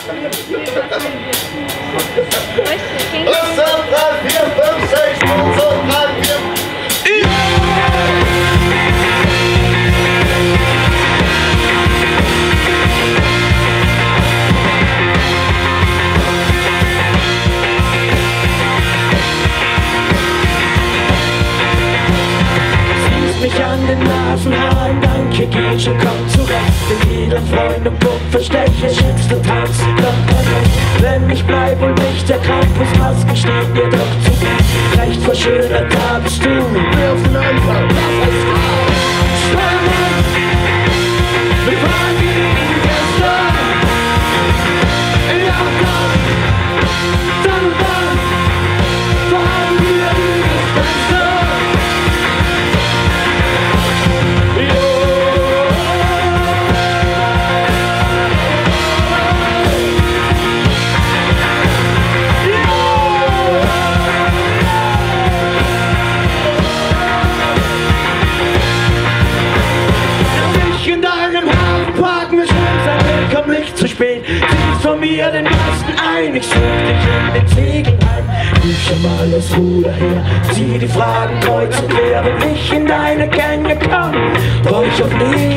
Poxa, Santa Vida! An den Nasenhaaren, danke, geht schon, komm zurecht. Bin jeder Freund und Punkt verstecke, schickst du tanzt, kommt perfekt. Wenn ich bleib und nicht der Krampusmasken steht mir doch zu. Recht verschönert da bist du. Wir auf den Anfang. Das ist Spannend, spät. Ziehst von mir den Masten ein, ich such dich in den Segeln ein. Nimm schon mal das Ruder her, zieh die Fragen kreuz und quer. Wenn ich in deine Gänge komm, brauch ich auf Köpfe.